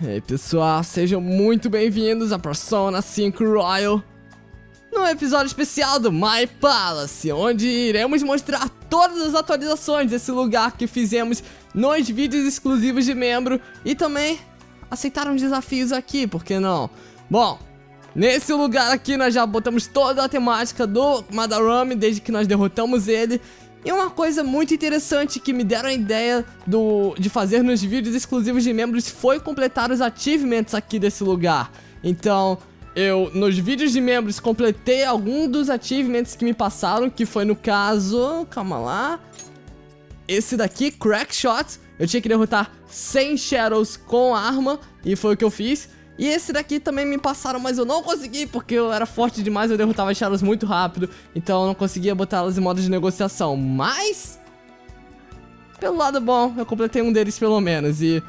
E aí pessoal, sejam muito bem-vindos a Persona 5 Royal no episódio especial do My Palace, onde iremos mostrar todas as atualizações desse lugar que fizemos nos vídeos exclusivos de membro e também aceitaram desafios aqui, por que não? Bom, nesse lugar aqui nós já botamos toda a temática do Madarame desde que nós derrotamos ele e uma coisa muito interessante que me deram a ideia do, de fazer nos vídeos exclusivos de membros foi completar os achievements aqui desse lugar. Então, eu, nos vídeos de membros, completei algum dos achievements que me passaram, que foi no caso... Calma lá... Esse daqui, Crack Shot, eu tinha que derrotar 100 Shadows com arma, e foi o que eu fiz. E esse daqui também me passaram, mas eu não consegui porque eu era forte demais, eu derrotava Shadows muito rápido, então eu não conseguia botá-las em modo de negociação. Mas, pelo lado bom, eu completei um deles pelo menos. E...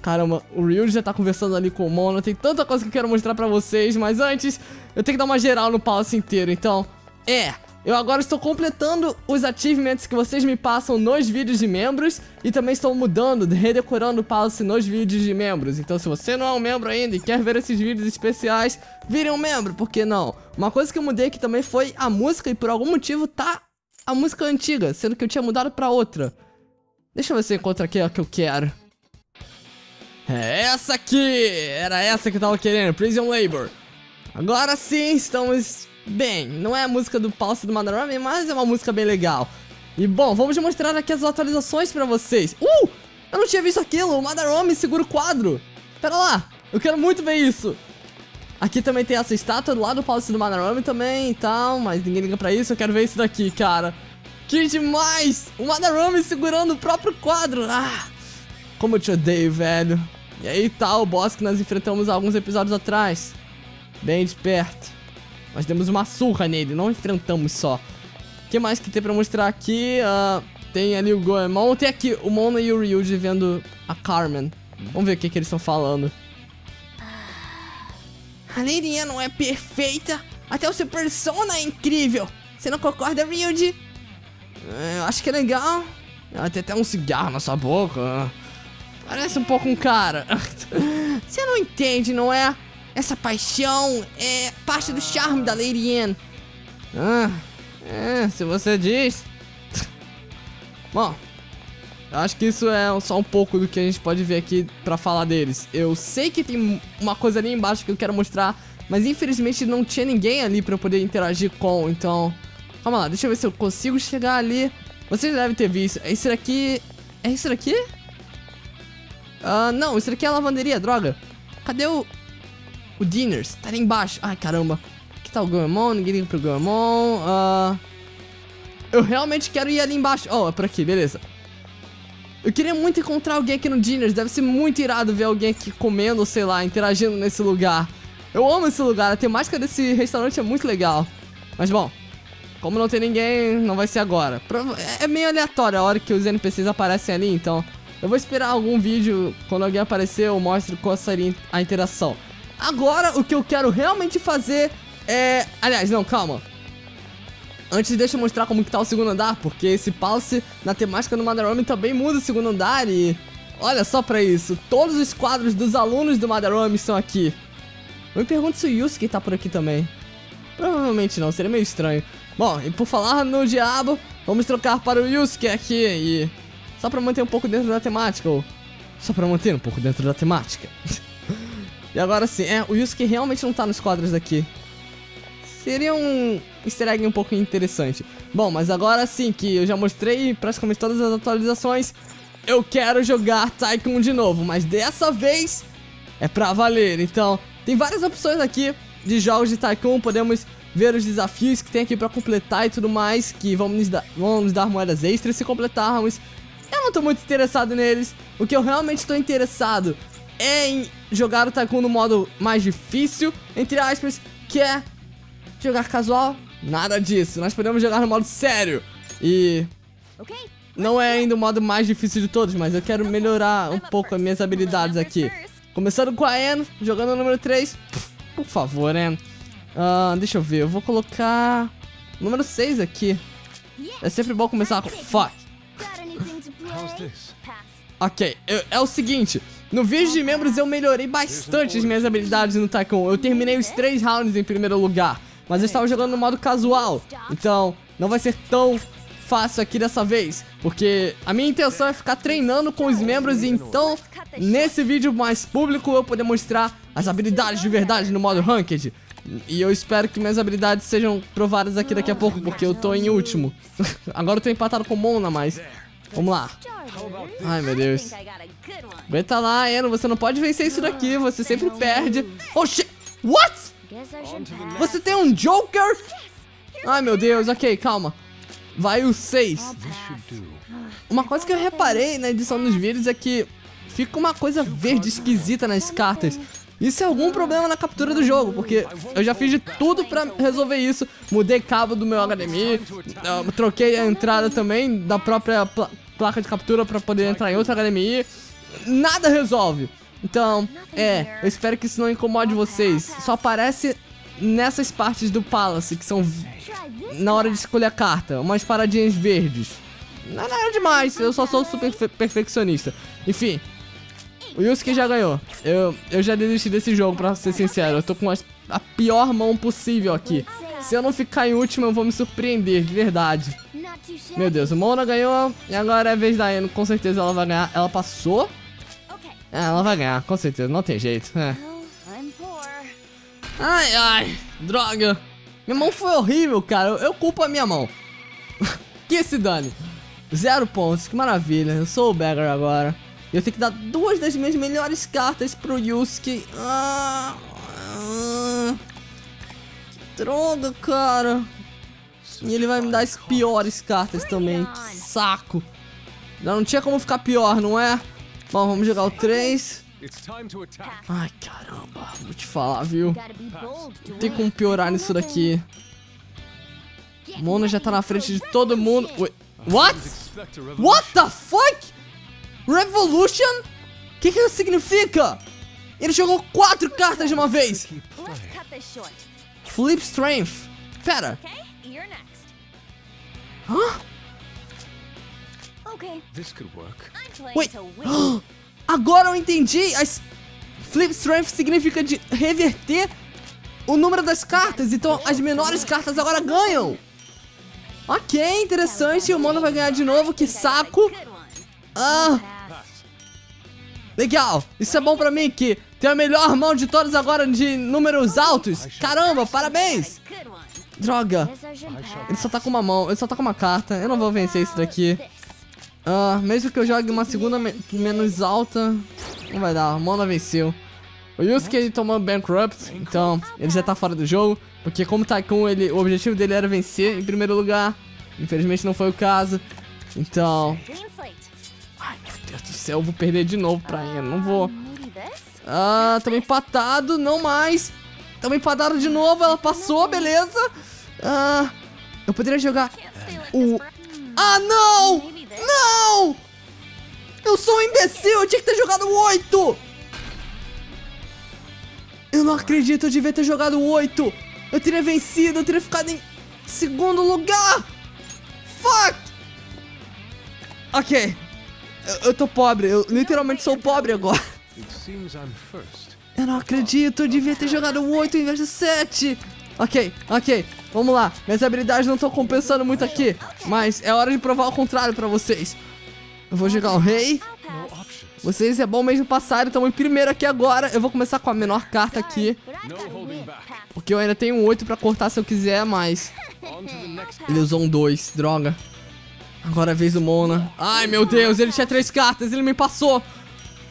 Caramba, o Ryu já tá conversando ali com o Mono, tem tanta coisa que eu quero mostrar pra vocês, mas antes eu tenho que dar uma geral no Palace inteiro, então... É, eu agora estou completando os achievements que vocês me passam nos vídeos de membros e também estou mudando, redecorando o Palace nos vídeos de membros. Então se você não é um membro ainda e quer ver esses vídeos especiais, vire um membro, por que não? Uma coisa que eu mudei aqui também foi a música e por algum motivo tá a música antiga, sendo que eu tinha mudado pra outra. Deixa eu ver se eu encontro aqui a que eu quero. É essa aqui! Era essa que eu tava querendo, Prison Labor. Agora sim, estamos Bem, não é a música do Pulse do Madarame, mas é uma música bem legal. E bom, vamos mostrar aqui as atualizações pra vocês. Uh! Eu não tinha visto aquilo, o Madarame segura o quadro. Pera lá, eu quero muito ver isso. Aqui também tem essa estátua do lado do Palace do Madarame também e tal, mas ninguém liga pra isso, eu quero ver isso daqui, cara. Que demais! O Madarame segurando o próprio quadro. Ah! Como eu te odeio, velho. E aí tá o boss que nós enfrentamos alguns episódios atrás. Bem de perto. Nós demos uma surra nele, não enfrentamos só. O que mais que tem pra mostrar aqui? Uh, tem ali o Goemon. Tem aqui o Mona e o Ryuji vendo a Carmen. Vamos ver o que, que eles estão falando. A Leirinha não é perfeita. Até o seu persona é incrível. Você não concorda, Ryuji? É, eu acho que é legal. Ela tem até um cigarro na sua boca. Parece um pouco um cara. Você não entende, não é? Essa paixão é parte do charme da Lady Anne. Ah, é, se você diz. Bom, acho que isso é só um pouco do que a gente pode ver aqui pra falar deles. Eu sei que tem uma coisa ali embaixo que eu quero mostrar, mas infelizmente não tinha ninguém ali pra eu poder interagir com, então... Calma lá, deixa eu ver se eu consigo chegar ali. Vocês devem ter visto. É isso daqui... É isso daqui? Ah, não, isso daqui é a lavanderia, droga. Cadê o... O Dinners, tá ali embaixo. Ai, caramba. Aqui tá o Goemon, ninguém liga pro Goemon. Uh, eu realmente quero ir ali embaixo. Oh, é por aqui, beleza. Eu queria muito encontrar alguém aqui no Dinners. Deve ser muito irado ver alguém aqui comendo, sei lá, interagindo nesse lugar. Eu amo esse lugar, a temática desse restaurante é muito legal. Mas bom, como não tem ninguém, não vai ser agora. É meio aleatório a hora que os NPCs aparecem ali, então... Eu vou esperar algum vídeo, quando alguém aparecer, eu mostro qual seria a interação. Agora, o que eu quero realmente fazer é... Aliás, não, calma. Antes, deixa eu mostrar como que tá o segundo andar, porque esse palace na temática do Madarome também muda o segundo andar e... Olha só pra isso, todos os quadros dos alunos do Madarome estão aqui. Eu me pergunto se o Yusuke tá por aqui também. Provavelmente não, seria meio estranho. Bom, e por falar no diabo, vamos trocar para o Yusuke aqui e... Só pra manter um pouco dentro da temática, ou... Só pra manter um pouco dentro da temática. E agora sim, é, o Yusuke realmente não tá nos quadros daqui. Seria um easter egg um pouco interessante. Bom, mas agora sim que eu já mostrei praticamente todas as atualizações, eu quero jogar Tycoon de novo, mas dessa vez é pra valer. Então, tem várias opções aqui de jogos de Tycoon, podemos ver os desafios que tem aqui pra completar e tudo mais, que vão nos, dar, vão nos dar moedas extras se completarmos. Eu não tô muito interessado neles, o que eu realmente estou interessado é em jogar o Tycoon no modo mais difícil, entre aspas, que é jogar casual. Nada disso, nós podemos jogar no modo sério. E não é ainda o modo mais difícil de todos, mas eu quero melhorar um pouco as minhas habilidades aqui. Começando com a Anne, jogando o número 3. Por favor, Anne. Uh, deixa eu ver, eu vou colocar número 6 aqui. É sempre bom começar com fuck. Ok, eu, é o seguinte, No vídeo de membros eu melhorei bastante as minhas habilidades no Tycoon. Eu terminei os três rounds em primeiro lugar. Mas eu estava jogando no modo casual. Então, não vai ser tão fácil aqui dessa vez. Porque a minha intenção é ficar treinando com os membros. Então, nesse vídeo mais público, eu poder mostrar as habilidades de verdade no modo Ranked. E eu espero que minhas habilidades sejam provadas aqui daqui a pouco, porque eu tô em último. Agora eu tô empatado com Mona, mas... Vamos lá. Ai, meu Deus. Aguenta lá, Eno. Você não pode vencer isso daqui. Você sempre perde. Oh, shit. What? Você tem um Joker? Ai, meu Deus. Ok, calma. Vai o 6. Uma coisa que eu reparei na edição dos vídeos é que fica uma coisa verde esquisita nas cartas. Isso é algum problema na captura do jogo, porque eu já fiz de tudo pra resolver isso. Mudei cabo do meu HDMI, troquei a entrada também da própria pla placa de captura pra poder entrar em outro HDMI. Nada resolve. Então, é, eu espero que isso não incomode vocês. Só aparece nessas partes do Palace, que são na hora de escolher a carta, umas paradinhas verdes. Não é nada demais, eu só sou super perfeccionista. Enfim, o Yusuke já ganhou. Eu, eu já desisti desse jogo, pra ser sincero. Eu tô com a pior mão possível aqui. Se eu não ficar em último, eu vou me surpreender, de verdade. Meu Deus, o Mona ganhou. E agora é a vez da Eno. Com certeza ela vai ganhar. Ela passou? É, ela vai ganhar, com certeza. Não tem jeito. É. Ai, ai. Droga. Minha mão foi horrível, cara. Eu, eu culpo a minha mão. que se dane. Zero pontos, que maravilha. Eu sou o Beggar agora. Eu tenho que dar duas das minhas melhores cartas pro Yusuke. Ah, ah, que droga, cara. E ele vai me dar as piores cartas também. Que saco. Não, não tinha como ficar pior, não é? Bom, vamos jogar o 3. Ai, caramba. Vou te falar, viu? Tem como piorar nisso daqui. Mona já tá na frente de todo mundo. Wait, what? What the fuck? Revolution? O que, que isso significa? Ele jogou quatro cartas de uma vez. Flip Strength. Pera. Hã? Wait. Agora eu entendi. As Flip Strength significa de reverter o número das cartas. Então as menores cartas agora ganham. Ok, interessante. O Mono vai ganhar de novo. Que saco. Ah. Legal, isso é bom pra mim que tem a melhor mão de todos agora de números altos. Caramba, parabéns. Droga. Ele só tá com uma mão, ele só tá com uma carta. Eu não vou vencer isso daqui. Uh, mesmo que eu jogue uma segunda me menos alta, não vai dar. Mona venceu. O Yusuke ele tomou Bankrupt, então ele já tá fora do jogo. Porque como Tycoon, ele, o objetivo dele era vencer em primeiro lugar. Infelizmente não foi o caso. Então, Deus do céu, eu vou perder de novo pra ele. Não vou. Ah, tamo empatado, não mais. Tamo empatado de novo, ela passou, beleza. Ah, eu poderia jogar o... Ah! Não! Imbecil, eu tinha que ter jogado o 8! Eu não acredito, eu devia ter jogado o 8! Eu teria vencido, eu teria ficado em segundo lugar! Fuck! Ok, eu, eu tô pobre, eu literalmente sou pobre agora. Eu não acredito, eu devia ter jogado o 8 em vez do 7. Ok, ok, vamos lá. Minhas habilidades não estão compensando muito aqui, mas é hora de provar o contrário pra vocês. Eu vou jogar o rei. Vocês é bom mesmo passarem, estamos em primeiro aqui agora. Eu vou começar com a menor carta aqui. Porque eu ainda tenho um 8 pra cortar se eu quiser, mas... Ele usou um 2, droga. Agora é a vez do Mona. Ai, meu Deus, ele tinha três cartas, ele me passou.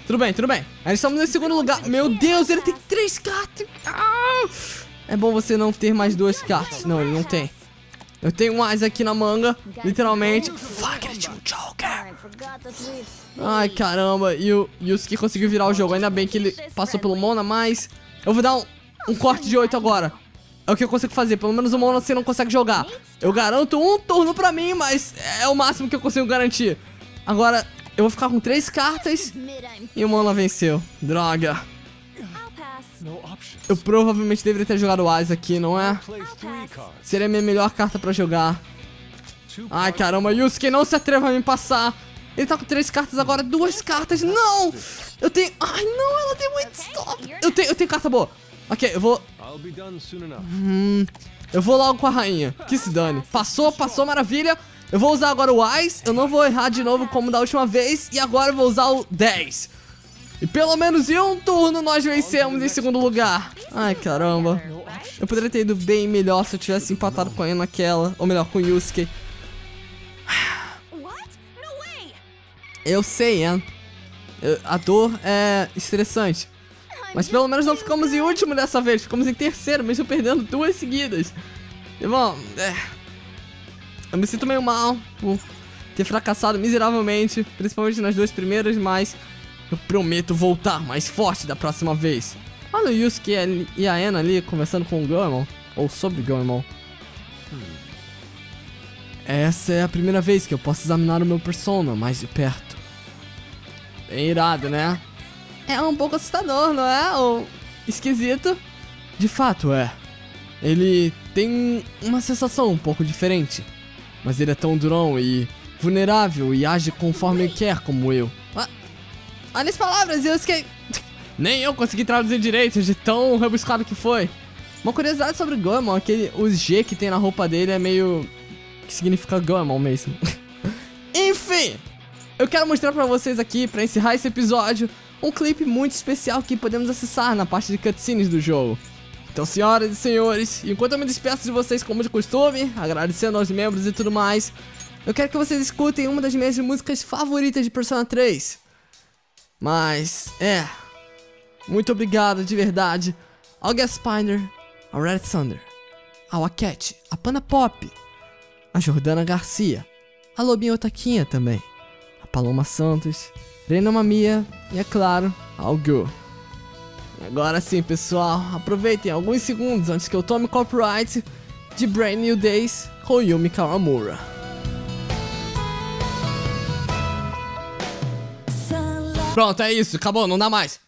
Tudo bem, tudo bem. Aí estamos em segundo lugar. Meu Deus, ele tem três cartas. Ah! É bom você não ter mais duas cartas. Não, ele não tem. Eu tenho mais aqui na manga, literalmente. Fuck, ele tinha um Joker. Ai, caramba. E o Yusuke conseguiu virar o jogo. Ainda bem que ele passou pelo Mona, mas... Eu vou dar um, um corte de 8 agora. É o que eu consigo fazer. Pelo menos o Mona você não consegue jogar. Eu garanto um turno pra mim, mas é o máximo que eu consigo garantir. Agora, eu vou ficar com três cartas e o Mona venceu. Droga. Eu provavelmente deveria ter jogado o Ais aqui, não é? Seria a minha melhor carta pra jogar. Ai, caramba, Yusuke, não se atreva a me passar. Ele tá com três cartas agora, duas cartas, não! Eu tenho... Ai, não, ela tem muito stop. Eu tenho, eu tenho carta boa. Ok, eu vou... Hum, eu vou logo com a rainha. Que se dane. Passou, passou, maravilha. Eu vou usar agora o Ice. Eu não vou errar de novo como da última vez. E agora eu vou usar o 10. E pelo menos em um turno nós vencemos em segundo lugar. Ai, caramba. Eu poderia ter ido bem melhor se eu tivesse empatado com a Ana naquela. Ou melhor, com o Yusuke. Eu sei. Eu- A dor é estressante. Mas pelo menos não ficamos em último dessa vez. Ficamos em terceiro, mesmo perdendo duas seguidas. E bom, é. Eu me sinto meio mal por ter fracassado miseravelmente, principalmente nas duas primeiras, mas eu prometo voltar mais forte da próxima vez. Olha o Yusuke e a- Ana ali conversando com o Goemon, ou sobre o Goemon. Essa é a primeira vez que eu posso examinar o meu persona mais de perto. Bem irado, né? É um pouco assustador, não é? Ou esquisito? De fato é. Ele tem uma sensação um pouco diferente. Mas ele é tão durão e vulnerável e age conforme quer, como eu. Ah, olha as palavras, eu esqueci. Nem eu consegui traduzir direito, de tão rebuscado que foi. Uma curiosidade sobre Goemon é que o G que tem na roupa dele é meio. que significa Goemon mesmo. Eu quero mostrar pra vocês aqui, pra encerrar esse episódio, um clipe muito especial que podemos acessar na parte de cutscenes do jogo. Então, senhoras e senhores, enquanto eu me despeço de vocês como de costume, agradecendo aos membros e tudo mais, eu quero que vocês escutem uma das minhas músicas favoritas de Persona 3. Mas, é. Muito obrigado de verdade ao Gaspiner, ao Red Thunder, ao Aket, a Pana Pop, a Jordana Garcia, a Lobinha Otaquinha também, Paloma Santos, Reina Mamia e, é claro. E Agora sim, pessoal, aproveitem alguns segundos antes que eu tome copyright de Brand New Days com Yumi Kawamura. Pronto, é isso, acabou, não dá mais.